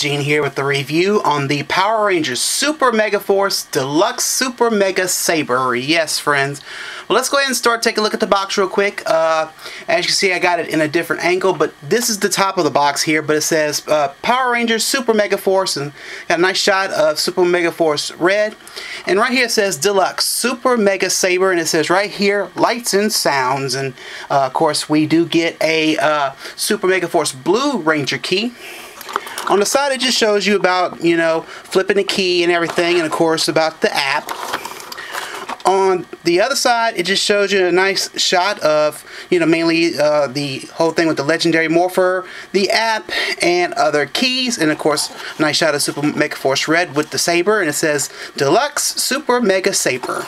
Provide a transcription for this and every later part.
Gene here with the review on the Power Rangers Super Mega Force Deluxe Super Mega Saber. Yes, friends. Well, let's go ahead and start taking a look at the box real quick. Uh, as you can see, I got it in a different angle, but this is the top of the box here, but it says uh, Power Rangers Super Mega Force, and got a nice shot of Super Mega Force Red. And right here it says Deluxe Super Mega Saber, and it says right here, Lights and Sounds. And, uh, of course, we do get a uh, Super Mega Force Blue Ranger key. On the side, it just shows you about, you know, flipping the key and everything, and of course, about the app. On the other side, it just shows you a nice shot of, you know, mainly uh, the whole thing with the legendary morpher, the app, and other keys. And of course, nice shot of Super Mega Force Red with the saber, and it says Deluxe Super Mega Saber.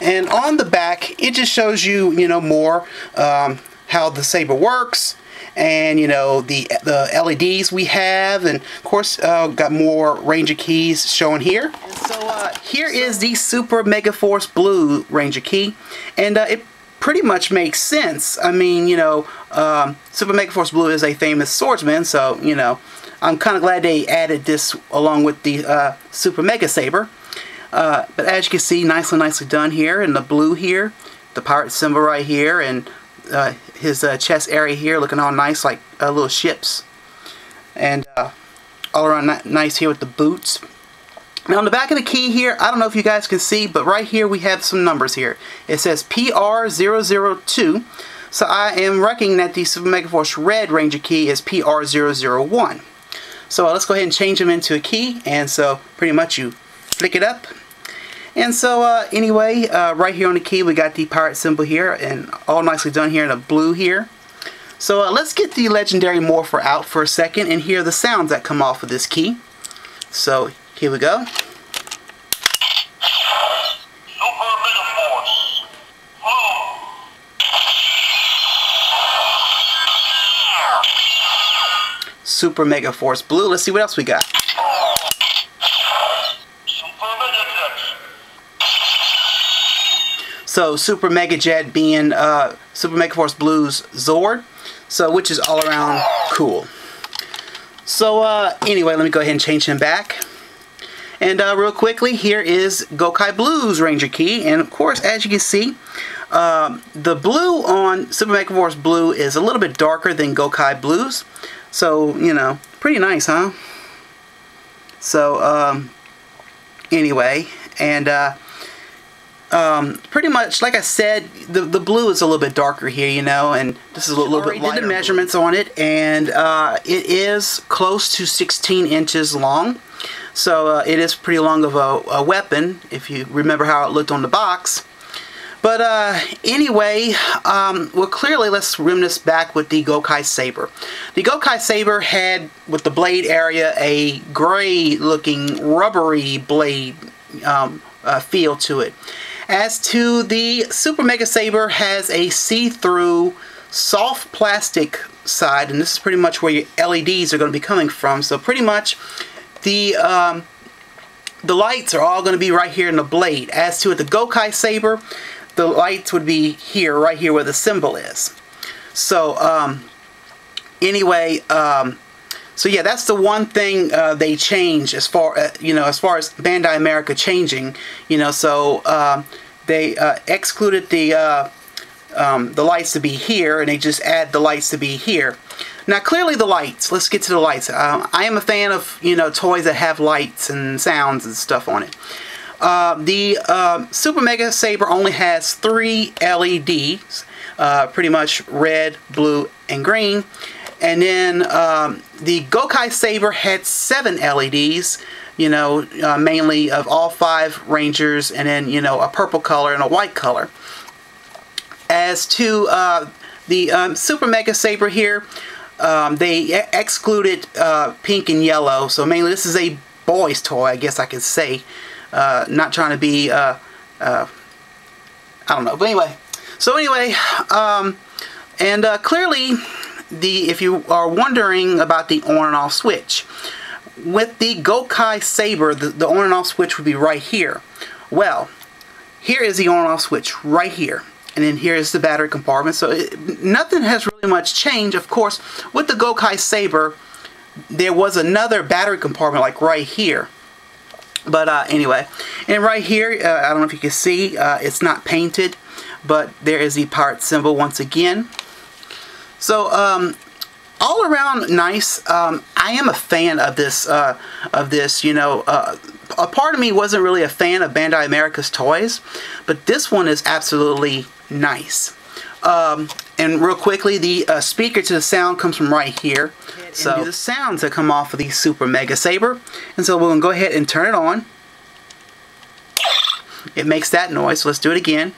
And on the back, it just shows you, you know, more um, how the saber works and you know the the LEDs we have and of course uh, got more Ranger keys shown here. And so uh, here is the Super Mega Force Blue Ranger key and uh, it pretty much makes sense. I mean you know um, Super Mega Force Blue is a famous swordsman so you know I'm kind of glad they added this along with the uh, Super Mega Saber. Uh, but as you can see nicely nicely done here in the blue here the pirate symbol right here and uh, his uh, chest area here looking all nice like uh, little ships. And uh, all around nice here with the boots. Now on the back of the key here I don't know if you guys can see but right here we have some numbers here. It says PR002 so I am reckoning that the Super Mega Force Red Ranger key is PR001 so let's go ahead and change them into a key. And so pretty much you flick it up and so uh, anyway, uh, right here on the key we got the pirate symbol here and all nicely done here in the blue here. So uh, let's get the legendary morpher out for a second and hear the sounds that come off of this key. So here we go. Super mega force blue. Super Mega Force Blue. Let's see what else we got. So Super Mega Jet being uh, Super Mega Force Blue's Zord. So which is all around cool. So uh, anyway, let me go ahead and change him back. And uh, real quickly, here is Gokai Blue's Ranger Key. And of course, as you can see, um, the blue on Super Mega Force Blue is a little bit darker than Gokai Blue's. So, you know, pretty nice, huh? So, um, anyway, and uh, um, pretty much, like I said, the, the blue is a little bit darker here, you know, and this is a little, little bit lighter. did the measurements blue. on it, and uh, it is close to 16 inches long. So uh, it is pretty long of a, a, weapon, if you remember how it looked on the box. But uh, anyway, um, well clearly let's reminisce back with the Gokai Saber. The Gokai Saber had, with the blade area, a gray looking rubbery blade um, uh, feel to it. As to the Super Mega Saber has a see-through soft plastic side and this is pretty much where your LEDs are going to be coming from. So pretty much the um, the lights are all going to be right here in the blade. As to the Gokai Saber the lights would be here right here where the symbol is. So um, anyway um, so yeah, that's the one thing uh, they changed as far uh, you know as far as Bandai America changing. You know, so um, they uh, excluded the uh, um, the lights to be here, and they just add the lights to be here. Now, clearly the lights. Let's get to the lights. Um, I am a fan of you know toys that have lights and sounds and stuff on it. Uh, the uh, Super Mega Saber only has three LEDs, uh, pretty much red, blue, and green. And then um, the Gokai Saber had seven LEDs, you know, uh, mainly of all five Rangers, and then, you know, a purple color and a white color. As to uh, the um, Super Mega Saber here, um, they excluded uh, pink and yellow, so mainly this is a boy's toy, I guess I could say. Uh, not trying to be, uh, uh, I don't know, but anyway. So anyway, um, and clearly the if you are wondering about the on and off switch with the Gokai Saber the, the on and off switch would be right here well here is the on and off switch right here and then here is the battery compartment so it, nothing has really much changed of course with the Gokai Saber there was another battery compartment like right here. But uh, anyway, and right here, uh, I don't know if you can see, uh, it's not painted, but there is the pirate symbol once again. So um, all around nice. Um, I am a fan of this. Uh, of this, you know, uh, a part of me wasn't really a fan of Bandai America's toys, but this one is absolutely nice. Um, and real quickly, the uh, speaker to the sound comes from right here. So the sounds that come off of the Super Mega Saber. And so we're gonna go ahead and turn it on. It makes that noise. So let's do it again.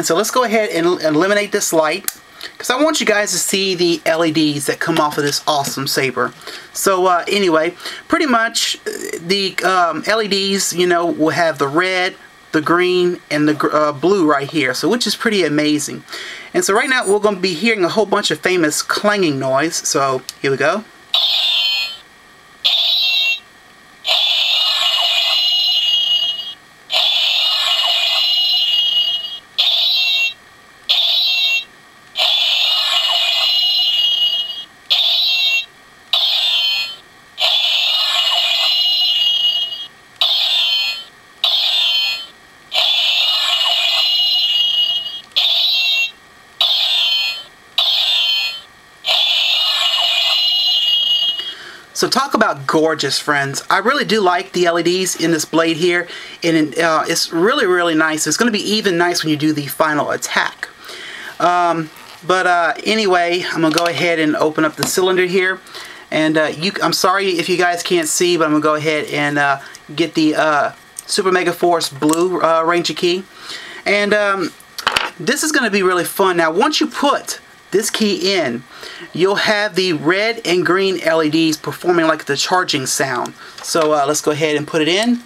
And so let's go ahead and eliminate this light because I want you guys to see the LEDs that come off of this awesome saber. So uh, anyway, pretty much uh, the um, LEDs, you know, will have the red, the green, and the uh, blue right here, so which is pretty amazing. And so right now we're going to be hearing a whole bunch of famous clanging noise. So here we go. So talk about gorgeous, friends. I really do like the LEDs in this blade here, and uh, it's really, really nice. It's going to be even nice when you do the final attack. Um, but uh, anyway, I'm going to go ahead and open up the cylinder here. And uh, you, I'm sorry if you guys can't see, but I'm going to go ahead and uh, get the uh, Super Mega Force Blue uh, Ranger key. And um, this is going to be really fun. Now, once you put this key in, you'll have the red and green LEDs performing like the charging sound. So uh, let's go ahead and put it in.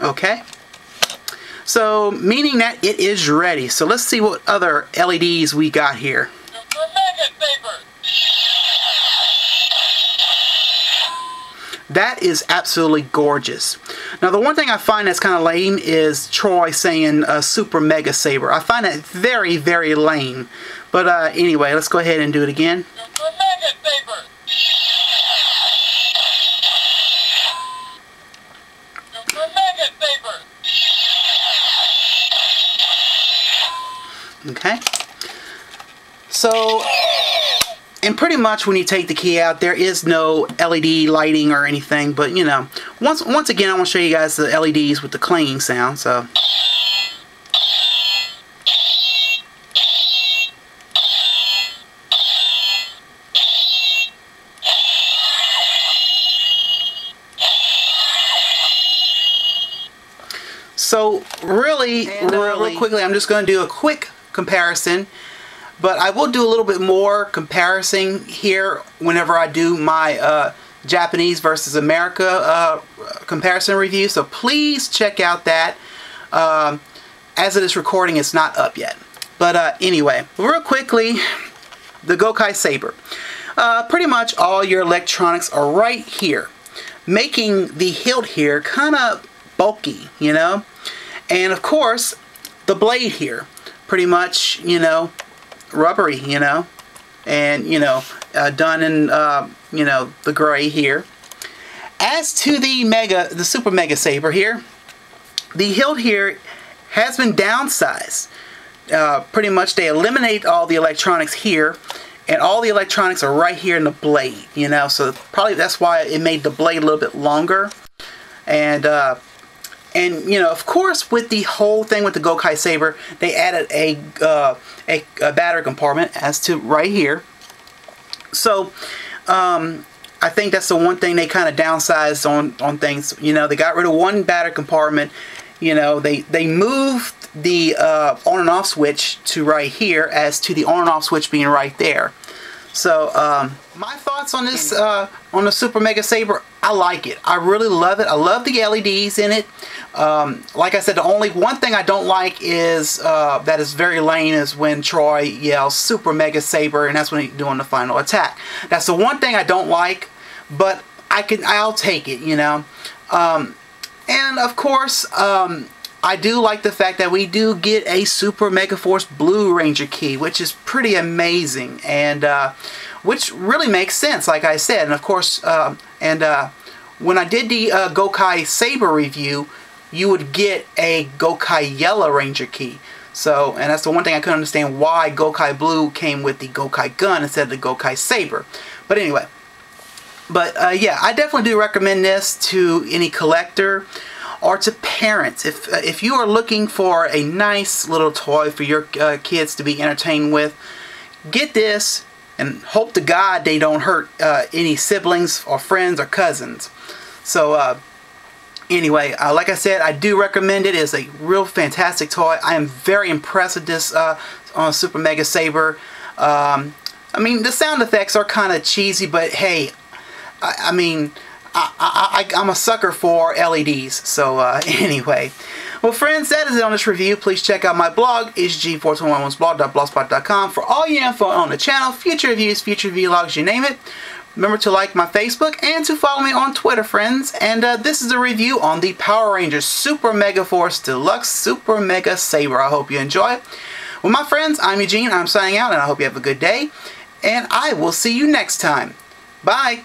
Okay. So, meaning that it is ready. So let's see what other LEDs we got here. That is absolutely gorgeous. Now the one thing I find that's kind of lame is Troy saying uh, Super Mega Saber. I find that very, very lame. But uh, anyway, let's go ahead and do it again. Super Mega Saber! Super Mega Saber! Okay. So and pretty much when you take the key out, there is no LED lighting or anything, but you know, once once again, I want to show you guys the LEDs with the clanging sound, so. So really, and, uh, really, real quickly, I'm just going to do a quick comparison but I will do a little bit more comparison here whenever I do my uh, Japanese versus America uh, comparison review. So please check out that. Um, as of this recording, it's not up yet. But uh, anyway, real quickly, the Gokai Saber. Uh, pretty much all your electronics are right here, making the hilt here kind of bulky, you know? And of course, the blade here, pretty much, you know, rubbery, you know, and you know, uh, done in uh, you know the gray here. As to the mega, the super mega saber here, the hilt here has been downsized. Uh, pretty much, they eliminate all the electronics here, and all the electronics are right here in the blade. You know, so probably that's why it made the blade a little bit longer. And uh, and you know, of course, with the whole thing with the Gokai Saber, they added a, uh, a, a, battery compartment as to right here. So, um, I think that's the one thing they kind of downsized on on things. You know, they got rid of one battery compartment. You know, they they moved the uh, on and off switch to right here as to the on and off switch being right there. So, um, my thoughts on this, uh, on the Super Mega Saber, I like it. I really love it. I love the LEDs in it. Um, like I said, the only one thing I don't like is, uh, that is very lame, is when Troy yells Super Mega Saber, and that's when he's doing the final attack. That's the one thing I don't like, but I can, I'll take it, you know. Um, and of course, um, I do like the fact that we do get a Super Mega Force Blue Ranger key, which is pretty amazing, and uh, which really makes sense, like I said. And of course, uh, and uh, when I did the uh, Gokai Saber review, you would get a Gokai Yellow Ranger key. So, and that's the one thing I couldn't understand why Gokai Blue came with the Gokai gun instead of the Gokai Saber. But anyway, but uh, yeah, I definitely do recommend this to any collector or to parents. If, uh, if you are looking for a nice little toy for your uh, kids to be entertained with, get this and hope to God they don't hurt uh, any siblings or friends or cousins. So, uh, anyway, uh, like I said, I do recommend it. It's a real fantastic toy. I am very impressed with this uh, on Super Mega Saber. Um, I mean, the sound effects are kind of cheesy, but hey, I, I mean, I, am a sucker for LEDs. So uh, anyway, well friends, that is it on this review. Please check out my blog, hg421blog.blogspot.com for all your info on the channel, future reviews, future vlogs, you name it. Remember to like my Facebook and to follow me on Twitter, friends. And uh, this is a review on the Power Rangers Super Mega Force Deluxe Super Mega Saber. I hope you enjoy it. Well, my friends, I'm Eugene. I'm signing out, and I hope you have a good day. And I will see you next time. Bye.